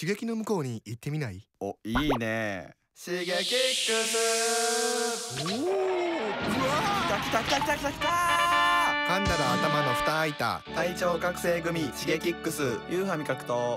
刺激の向こうに行ってみない？おいいね。刺激ックス。おおうわ来た来た来た来た来た噛んだら頭の蓋開いた。体調覚醒組刺激ックス。ユーハ味覚と